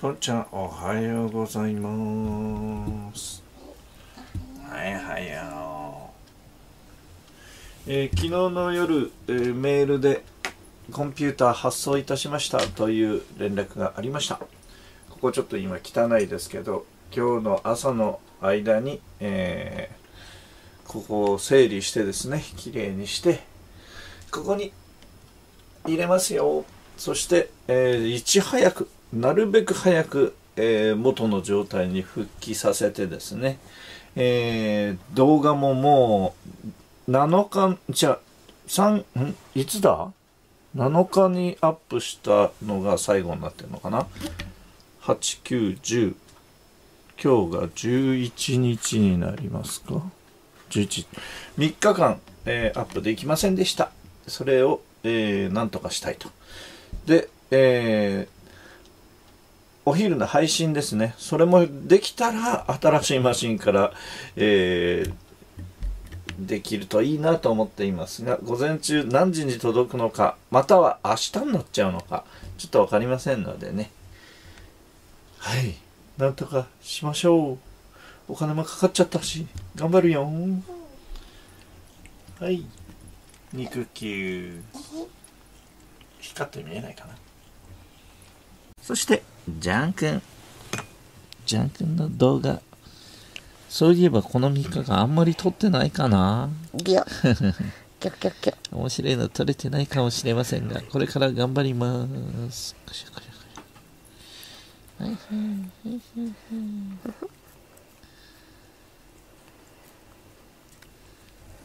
ぽんちゃんおはようございます。はいはいよう、えー、昨日の夜、えー、メールでコンピューター発送いたしましたという連絡がありました。ここちょっと今汚いですけど今日の朝の間に、えー、ここを整理してですねきれいにしてここに入れますよ。そして、えー、いち早くなるべく早く、えー、元の状態に復帰させてですね、えー、動画ももう7日じゃ3ん？いつだ？7日にアップしたのが最後になってるのかな？8910今日が11日になりますか？11 3日間、えー、アップできませんでした。それを、えー、なんとかしたいと。で、えー、お昼の配信ですねそれもできたら新しいマシンから、えーできるといいなと思っていますが、午前中何時に届くのか、または明日になっちゃうのか、ちょっと分かりませんのでね。はい。なんとかしましょう。お金もかかっちゃったし、頑張るよ。はい。肉球。光って見えないかな。そして、ジャン君。ジャン君の動画そういえばこの3日間あんまり撮ってないかなギ ョ。ギョギョギョ。面白いの撮れてないかもしれませんが、これから頑張ります。こしょこしょこしょ。はいはいはいはい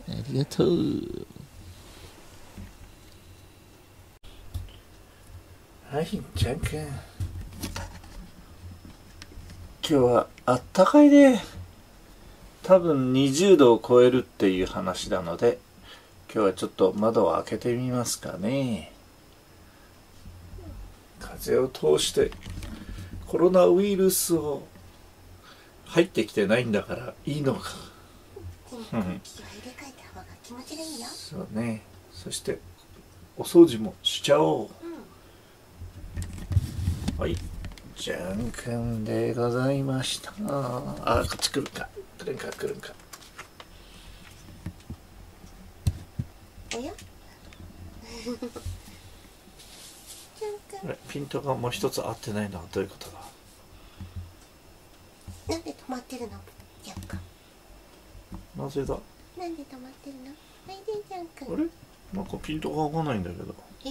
ありがとう。はい、じゃんけん。今日はあったかいね。多分20度を超えるっていう話なので今日はちょっと窓を開けてみますかね。風を通してコロナウイルスを入ってきてないんだからいいのか。そうね。そしてお掃除もしちゃおう、うん、はいじゃんくんでございました。あこっち来るか。来るんか来るんか。おや？ピントがもう一つ合ってないのはどういうことだ？なんで止まってるの？やっぱなぜだ？なんで止まってるの？はいでちゃんくんあれ？なんかピントが合わないんだけど。え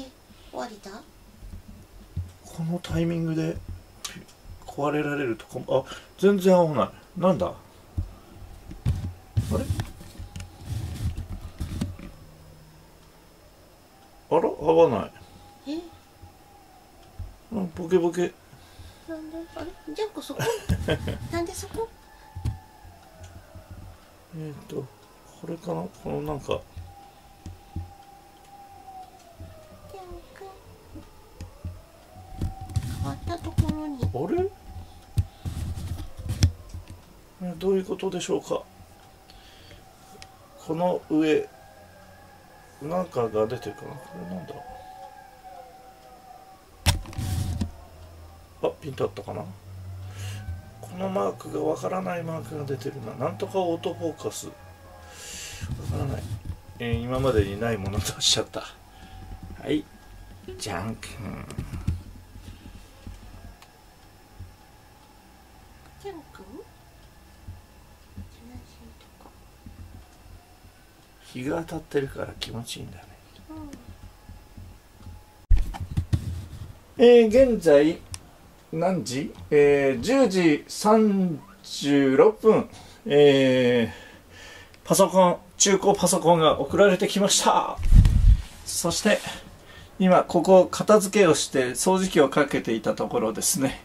終わりだ？このタイミングで壊れられるとこあ全然合わない。なんだ？あれ？あら？合わない。え？あボケボケ。なんで？あれ？ジャンクそ。こ なんでそこ？えっ、とこれかな？このなんか。変わったところに。あれ？どういうことでしょうか？この上なんかが出てるかな？これなんだ？あピントあったかな？このマークがわからないマークが出てるな。なんとかオートフォーカス。わからない、えー、今までにないものとおっしゃった。はい。じゃんくんジャン君日が当たってるから気持ちいいんだね、うん、えー、現在何時？えー、10時36分。えー、パソコン中古パソコンが送られてきました。そして今ここ片付けをして掃除機をかけていたところですね、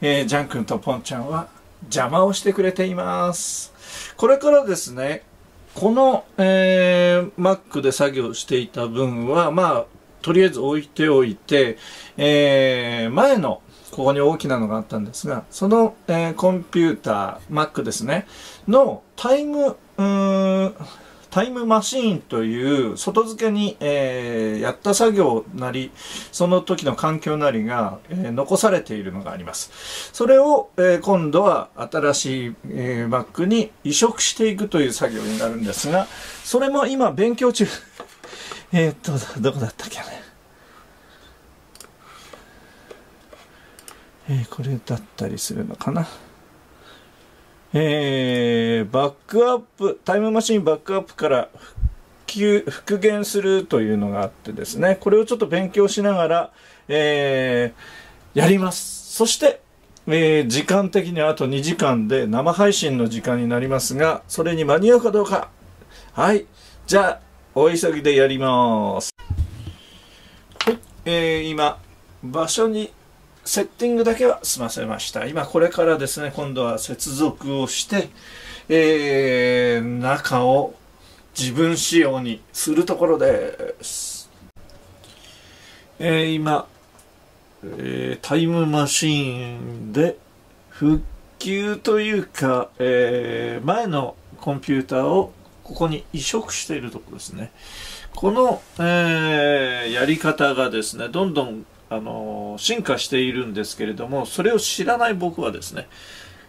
えー、ジャン君とポンちゃんは邪魔をしてくれています。これからですねこの、えー、Mac で作業していた分は、まあ、とりあえず置いておいて、えー、前の、ここに大きなのがあったんですが、その、えー、コンピューター、Mac ですね、のタイム、タイムマシーンという外付けに、えー、やった作業なり、その時の環境なりが、えー、残されているのがあります。それを、えー、今度は新しい、えー、Mac に移植していくという作業になるんですが、それも今勉強中。えっと、どこだったっけね。え、これだったりするのかな。えー、バックアップ、タイムマシンバックアップから復旧、復元するというのがあってですね、これをちょっと勉強しながら、えー、やります。そして、えー、時間的にあと2時間で生配信の時間になりますが、それに間に合うかどうか。はい。じゃあ、お急ぎでやります。はい。えー、今、場所にセッティングだけは済ませました。今これからですね、今度は接続をして、えー、中を自分仕様にするところです。えー、今、えー、タイムマシーンで復旧というか、えー、前のコンピューターをここに移植しているところですね。この、えー、やり方がですね、どんどんあの進化しているんですけれどもそれを知らない僕はですね、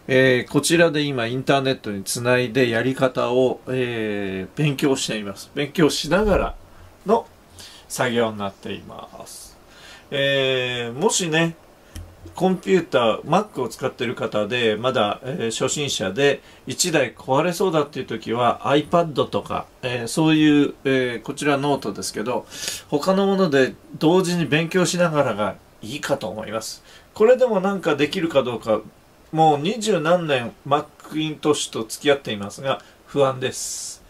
えー、こちらで今インターネットにつないでやり方を、えー、勉強しています。勉強しながらの作業になっています、えー、もしねコンピューター Mac を使っている方でまだ、えー、初心者で1台壊れそうだっていう時は iPad とか、えー、そういう、えー、こちらノートですけど他のもので同時に勉強しながらがいいかと思います。これでもなんかできるかどうかもう二十何年 Macintosh と付き合っていますが不安です。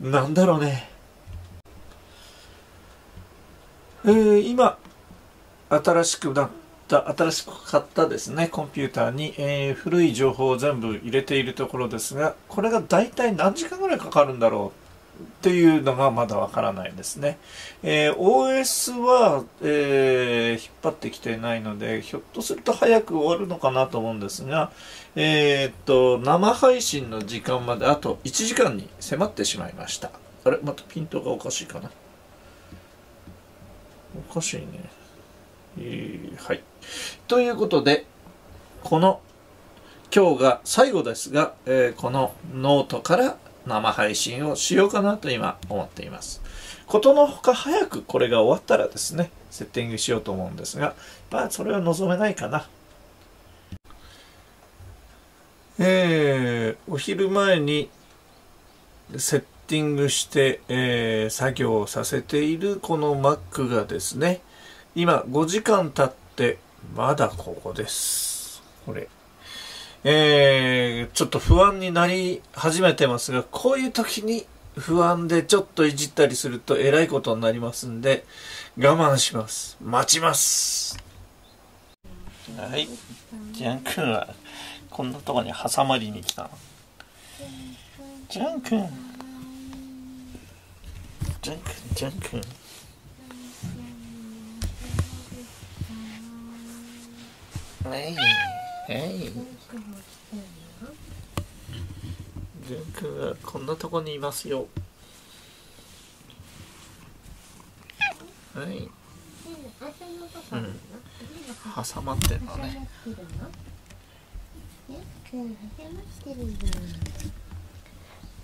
なんだろうね。えー、今新しくなってた新しく買ったですねコンピューターに、えー、古い情報を全部入れているところですがこれが大体何時間ぐらいかかるんだろうっていうのがまだわからないですね、えー、OS は、えー、引っ張ってきてないのでひょっとすると早く終わるのかなと思うんですが、えー、っと生配信の時間まであと1時間に迫ってしまいました。あれ？またピントがおかしいかな。おかしいね。はい。ということで、この今日が最後ですが、えー、このノートから生配信をしようかなと今思っています。ことのほか早くこれが終わったらですね、セッティングしようと思うんですが、まあそれは望めないかな。えー、お昼前にセッティングして、えー、作業をさせているこの Mac がですね、今5時間経ってまだここです。これ。えー、ちょっと不安になり始めてますが、こういう時に不安でちょっといじったりするとえらいことになりますんで、我慢します。待ちます。はい。ジャン君は、こんなとこに挟まりに来たの。ジャン君。ジャン君、ジャン君。はいはいジュン君はこんなとこにいますよ。はいうん。挟まってんのね。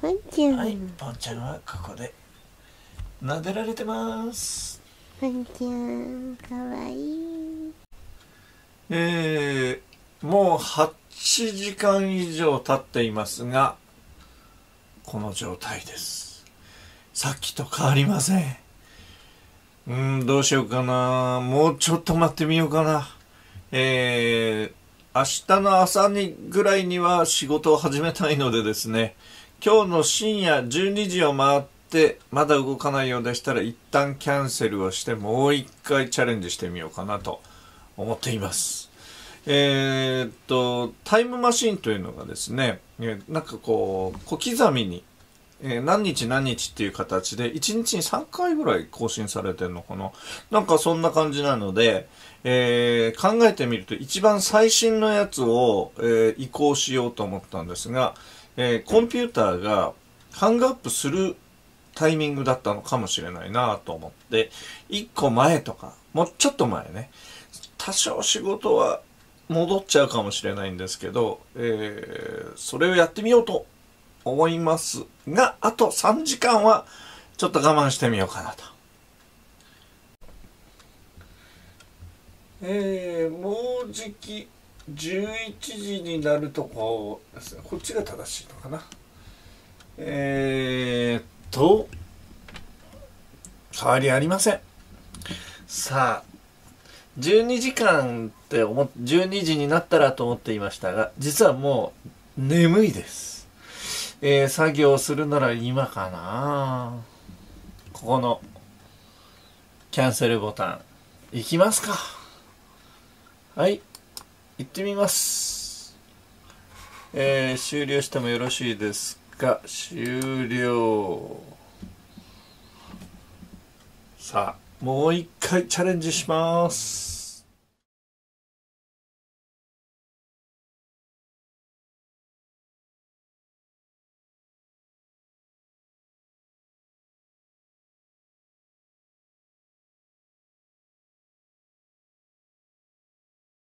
はいポンちゃんはここで。撫でられてます。ポンちゃんかわいいえー、もう8時間以上経っていますが、この状態です。さっきと変わりません。うん、どうしようかな。もうちょっと待ってみようかな。えー、明日の朝にぐらいには仕事を始めたいのでですね、今日の深夜12時を回って、まだ動かないようでしたら一旦キャンセルをしてもう一回チャレンジしてみようかなと思っています。えー、っと、タイムマシンというのがですね、なんかこう、小刻みに、えー、何日何日っていう形で、1日に3回ぐらい更新されてるのかな。なんかそんな感じなので、えー、考えてみると一番最新のやつを、え、移行しようと思ったんですが、えコンピューターがハングアップするタイミングだったのかもしれないなと思って、一個前とか、もうちょっと前ね、多少仕事は戻っちゃうかもしれないんですけど、えー、それをやってみようと思いますが、あと3時間はちょっと我慢してみようかなと。えー、もうじき11時になるとこですね。こっちが正しいのかな。えーと、変わりありません。さあ、12時間って思っ、12時になったらと思っていましたが、実はもう眠いです。えー、作業するなら今かなここのキャンセルボタン、いきますか。はい、行ってみます。えー、終了してもよろしいですか終了。さあ、もう一回チャレンジします。